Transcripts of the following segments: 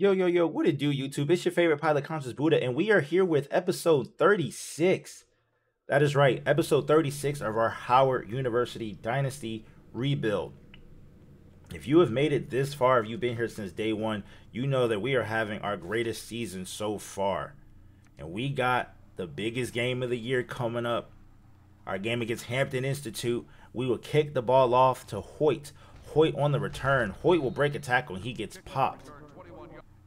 Yo, yo, yo, what it do, YouTube? It's your favorite pilot, Conscious Buddah, and we are here with episode 36. That is right, episode 36 of our Howard University Dynasty Rebuild. If you have made it this far, if you've been here since day one, you know that we are having our greatest season so far. And we got the biggest game of the year coming up. Our game against Hampton Institute. We will kick the ball off to Hoyt. Hoyt on the return. Hoyt will break a tackle and he gets popped.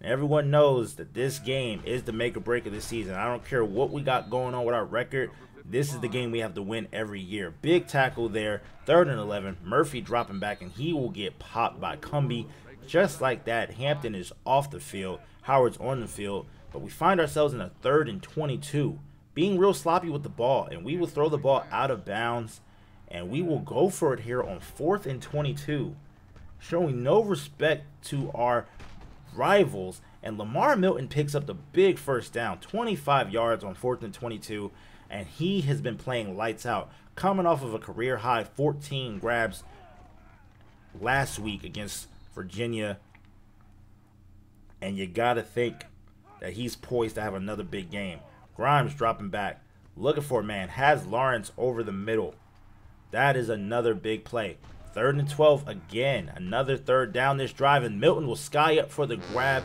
Everyone knows that this game is the make or break of the season. I don't care what we got going on with our record. This is the game we have to win every year. Big tackle there, third and 11. Murphy dropping back, and he will get popped by Cumby. Just like that, Hampton is off the field. Howard's on the field. But we find ourselves in a third and 22, being real sloppy with the ball. And we will throw the ball out of bounds. And we will go for it here on fourth and 22, showing no respect to our rivals. And Lamar Milton picks up the big first down, 25 yards on fourth and 22. And he has been playing lights out, coming off of a career high 14 grabs last week against Virginia. And you got to think that he's poised to have another big game. Grimes dropping back, looking for a man, has Lawrence over the middle. That is another big play. Third and 12 again. Another third down this drive, and Milton will sky up for the grab.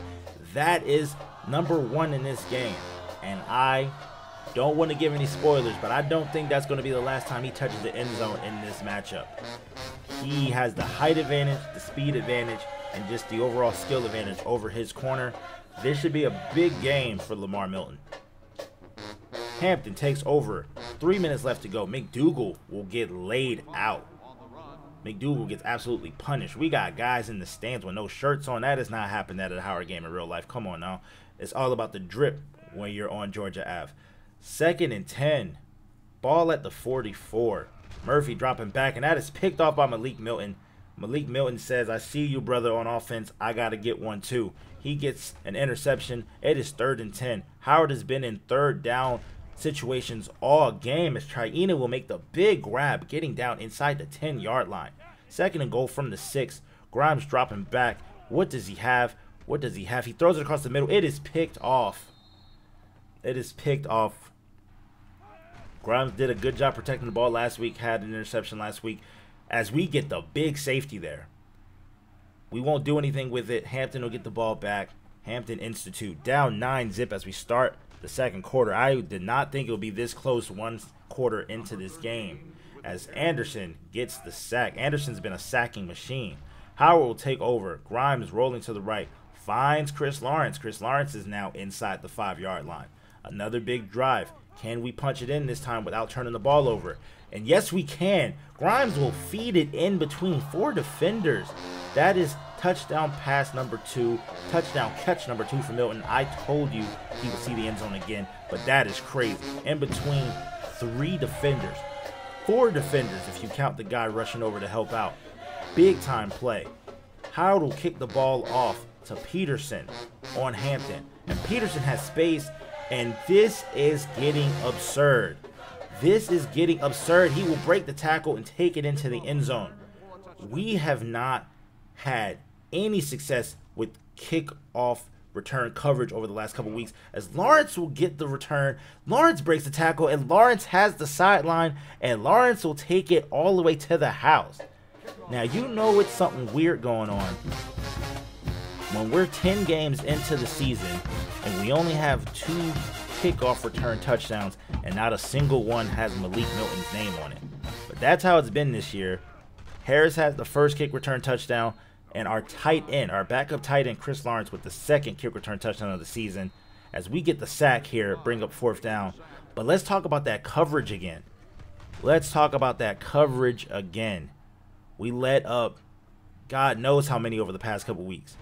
That is number one in this game. And I don't want to give any spoilers, but I don't think that's going to be the last time he touches the end zone in this matchup. He has the height advantage, the speed advantage, and just the overall skill advantage over his corner. This should be a big game for Lamar Milton. Hampton takes over. Three minutes left to go. McDougal will get laid out. McDougal gets absolutely punished. We got guys in the stands with no shirts on. That is not happening at a Howard game in real life. Come on now. It's all about the drip when you're on Georgia Ave. Second and 10. Ball at the 44. Murphy dropping back, and that is picked off by Malik Milton. Malik Milton says, I see you, brother, on offense. I got to get one, too. He gets an interception. It is third and 10. Howard has been in third down situations all game as Traina will make the big grab, getting down inside the 10 yard line. Second and goal from the six. Grimes dropping back. What does he have? What does he have? He throws it across the middle. It is picked off. It is picked off. Grimes did a good job protecting the ball last week, had an interception last week. As we get the big safety there, we won't do anything with it. Hampton will get the ball back. Hampton Institute down 9 zip as we start the second quarter. I did not think it would be this close one quarter into this game as Anderson gets the sack. Anderson's been a sacking machine. Howard will take over. Grimes rolling to the right. Finds Chris Lawrence. Chris Lawrence is now inside the five yard line. Another big drive. Can we punch it in this time without turning the ball over? And yes, we can. Grimes will feed it in between four defenders. That is touchdown pass number two, touchdown catch number two for Milton. I told you he would see the end zone again, but that is crazy. In between three defenders, four defenders if you count the guy rushing over to help out. Big time play. Howard will kick the ball off to Peterson on Hampton. And Peterson has space, and this is getting absurd. This is getting absurd. He will break the tackle and take it into the end zone. We have not had any success with kickoff return coverage over the last couple weeks as Lawrence will get the return. Lawrence breaks the tackle and Lawrence has the sideline and Lawrence will take it all the way to the house. Now you know it's something weird going on when we're 10 games into the season and we only have two kickoff return touchdowns and not a single one has Malik Milton's name on it. But that's how it's been this year. Harris has the first kick return touchdown and our tight end, our backup tight end, Chris Lawrence, with the second kick return touchdown of the season. As we get the sack here, bring up fourth down. But let's talk about that coverage again. Let's talk about that coverage again. We let up God knows how many over the past couple weeks.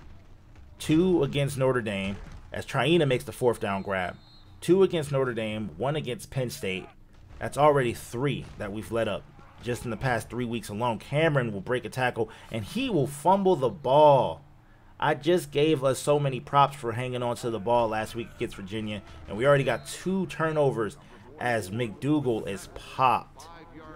Two against Notre Dame, as Traina makes the fourth down grab. Two against Notre Dame, one against Penn State. That's already three that we've let up just in the past three weeks alone. Cameron will break a tackle and he will fumble the ball. I just gave us so many props for hanging on to the ball last week against Virginia, and we already got two turnovers as McDougal is popped.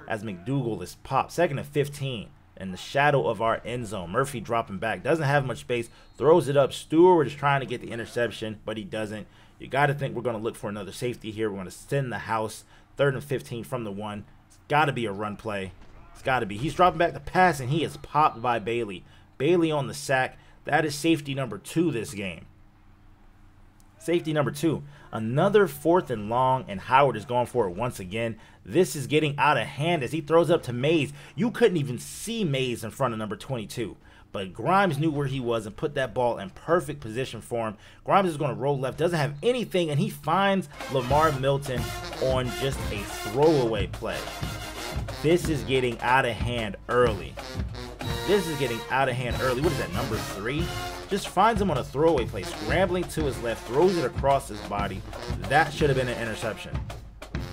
As McDougal is popped. Second and 15. in the shadow of our end zone. Murphy dropping back, doesn't have much space, throws it up. Stewart is trying to get the interception, but he doesn't. You got to think we're going to look for another safety here. We're going to send the house third and 15 from the one. Got to be a run play. It's got to be. He's dropping back the pass, and he is popped by Bailey. Bailey on the sack. That is safety number two this game. Safety number two. Another fourth and long, and Howard is going for it once again. This is getting out of hand as he throws up to Mays. You couldn't even see Mays in front of number 22. But Grimes knew where he was and put that ball in perfect position for him. Grimes is going to roll left, doesn't have anything, and he finds Lamar Milton on just a throwaway play. This is getting out of hand early. This is getting out of hand early. What is that, number three? Just finds him on a throwaway play, scrambling to his left, throws it across his body. That should have been an interception.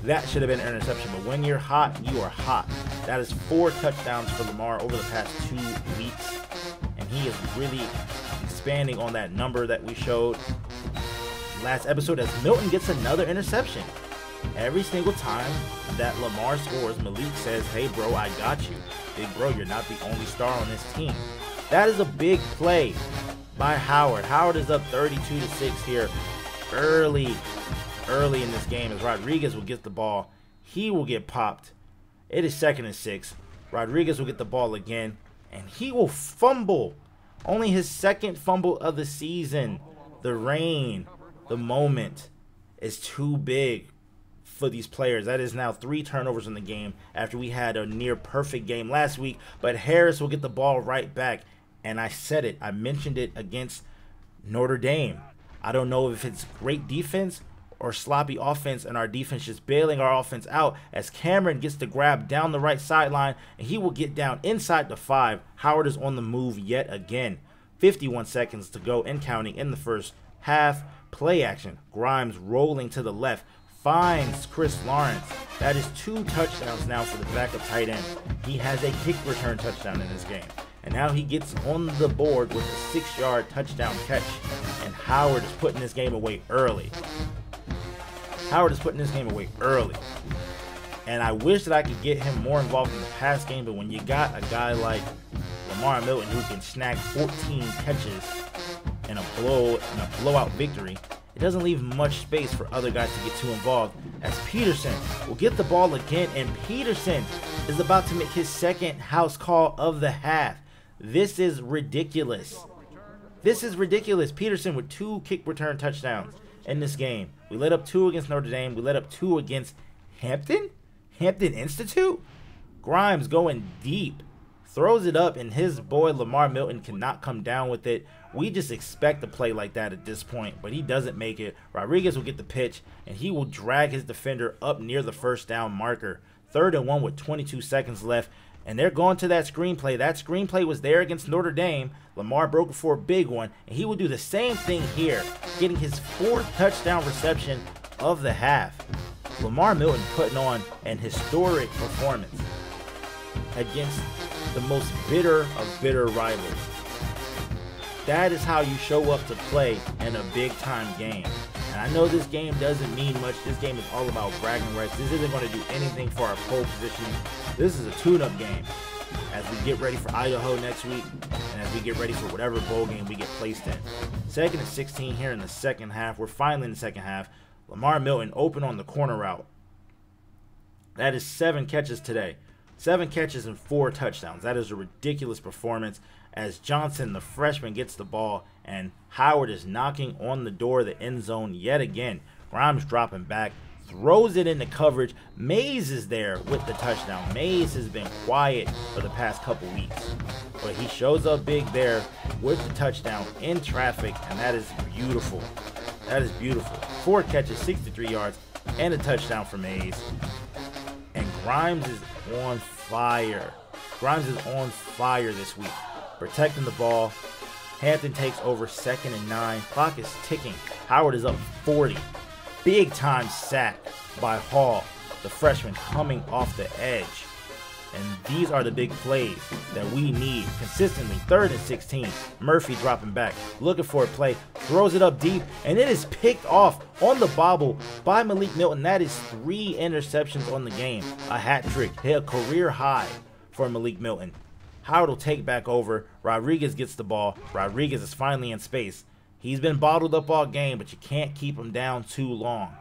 That should have been an interception. But when you're hot, you are hot. That is four touchdowns for Lamar over the past two weeks. He is really expanding on that number that we showed last episode as Milton gets another interception. Every single time that Lamar scores, Malik says, Hey, bro, I got you. Big bro, you're not the only star on this team. That is a big play by Howard. Howard is up 32 to 6 here early, early in this game as Rodriguez will get the ball. He will get popped. It is second and six. Rodriguez will get the ball again, and he will fumble. Only his second fumble of the season. The rain, the moment is too big for these players. That is now three turnovers in the game after we had a near perfect game last week. But Harris will get the ball right back. And I said it, I mentioned it against Notre Dame. I don't know if it's great defense or sloppy offense and our defense just bailing our offense out as Cameron gets the grab down the right sideline and he will get down inside the five. Howard is on the move yet again. 51 seconds to go and counting in the first half. Play action. Grimes rolling to the left finds Chris Lawrence. That is two touchdowns now for the backup tight end. He has a kick return touchdown in this game. And now he gets on the board with a six yard touchdown catch. And Howard is putting this game away early. Howard is putting this game away early. And I wish that I could get him more involved in the pass game, but when you got a guy like Lamar Milton who can snag 14 catches in a blow in a blowout victory, it doesn't leave much space for other guys to get too involved. As Peterson will get the ball again, and Peterson is about to make his second house call of the half. This is ridiculous. This is ridiculous. Peterson with two kick return touchdowns in this game. We let up two against Notre Dame. We let up two against Hampton? Hampton Institute? Grimes going deep. Throws it up, and his boy Lamar Milton cannot come down with it. We just expect to play like that at this point, but he doesn't make it. Rodriguez will get the pitch, and he will drag his defender up near the first down marker. Third and one with 22 seconds left, and they're going to that screenplay. That screenplay was there against Notre Dame. Lamar broke for a big one, and he will do the same thing here, getting his fourth touchdown reception of the half. Lamar Milton putting on an historic performance against the most bitter of bitter rivals. That is how you show up to play in a big time game. And I know this game doesn't mean much. This game is all about bragging rights. This isn't going to do anything for our pole position. This is a tune-up game as we get ready for Idaho next week and as we get ready for whatever bowl game we get placed in. Second and 16 here in the second half. We're finally in the second half. Lamar Milton open on the corner route. That is seven catches today. Seven catches and four touchdowns. That is a ridiculous performance as Johnson, the freshman, gets the ball and Howard is knocking on the door of the end zone yet again. Grimes dropping back, throws it into coverage. Mays is there with the touchdown. Mays has been quiet for the past couple weeks, but he shows up big there with the touchdown in traffic, and that is beautiful. That is beautiful. Four catches, 63 yards, and a touchdown for Mays. And Grimes is on fire. Grimes is on fire this week protecting the ball. Hampton takes over second and nine. Clock is ticking. Howard is up 40. Big time sack by Hall, the freshman coming off the edge. And these are the big plays that we need consistently. Third and 16. Murphy dropping back, looking for a play, throws it up deep, and it is picked off on the bobble by Malik Milton. That is three interceptions on the game. A hat trick, hit a career high for Malik Milton. Howard will take back over. Rodriguez gets the ball. Rodriguez is finally in space. He's been bottled up all game, but you can't keep him down too long.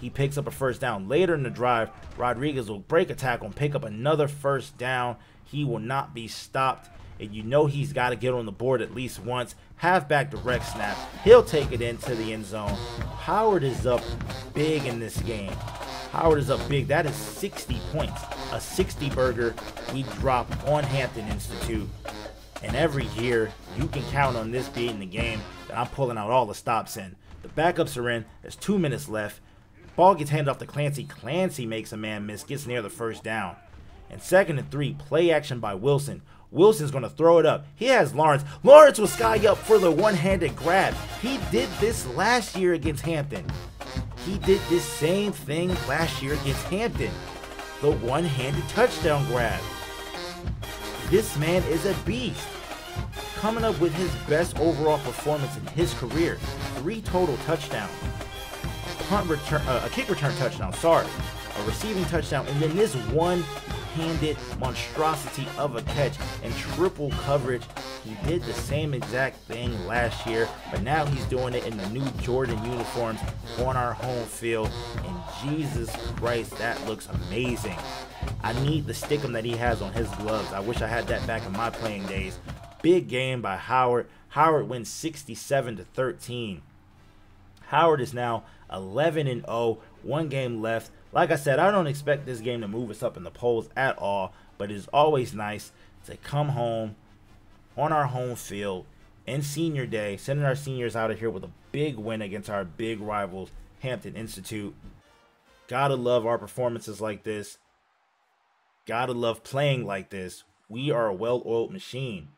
He picks up a first down. Later in the drive, Rodriguez will break a tackle and pick up another first down. He will not be stopped. And you know he's got to get on the board at least once. Halfback direct snap. He'll take it into the end zone. Howard is up big in this game. Howard is up big. That is 60 points. A 60 burger we drop on Hampton Institute. And every year, you can count on this being the game that I'm pulling out all the stops in. The backups are in. There's two minutes left. Ball gets handed off to Clancy. Clancy makes a man miss, gets near the first down. And second and three, play action by Wilson. Wilson's going to throw it up. He has Lawrence. Lawrence will sky up for the one-handed grab. He did this last year against Hampton. He did this same thing last year against Hampton. The one-handed touchdown grab. This man is a beast. Coming up with his best overall performance in his career. Three total touchdowns. A punt return, uh, a kick return touchdown, sorry. A receiving touchdown, and then this one handed monstrosity of a catch and triple coverage. He did the same exact thing last year, but now he's doing it in the new Jordan uniforms on our home field. And Jesus Christ, that looks amazing. I need the stickum that he has on his gloves. I wish I had that back in my playing days. Big game by Howard. Howard wins 67 to 13. Howard is now 11 and 0, one game left. Like I said, I don't expect this game to move us up in the polls at all, but it's always nice to come home on our home field in senior day, sending our seniors out of here with a big win against our big rivals, Hampton Institute. Gotta love our performances like this. Gotta love playing like this. We are a well oiled machine.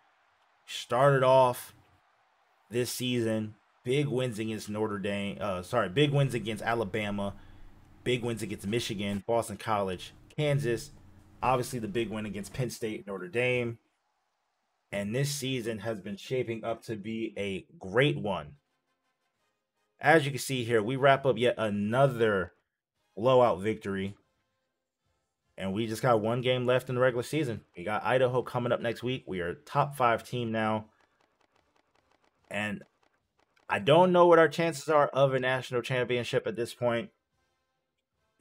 Started off this season, big wins against Notre Dame. Uh, sorry, big wins against Alabama big wins against Michigan, Boston College, Kansas, obviously the big win against Penn State, Notre Dame. And this season has been shaping up to be a great one. As you can see here, we wrap up yet another blowout victory. And we just got one game left in the regular season. We got Idaho coming up next week. We are top five team now. And I don't know what our chances are of a national championship at this point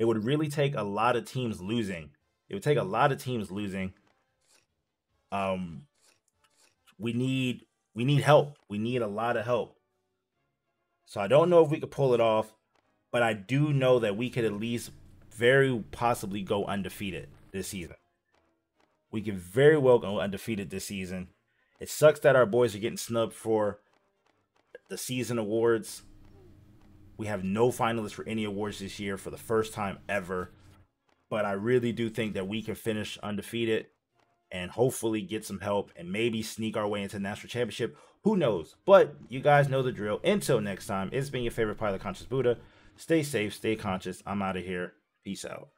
it would really take a lot of teams losing. It would take a lot of teams losing. Um, we need we need help. We need a lot of help. So I don't know if we could pull it off, but I do know that we could at least very possibly go undefeated this season. We can very well go undefeated this season. It sucks that our boys are getting snubbed for the season awards. We have no finalists for any awards this year for the first time ever. But I really do think that we can finish undefeated and hopefully get some help and maybe sneak our way into the national championship. Who knows? But you guys know the drill. Until next time, it's been your favorite pilot, Conscious Buddah. Stay safe, stay conscious. I'm out of here. Peace out.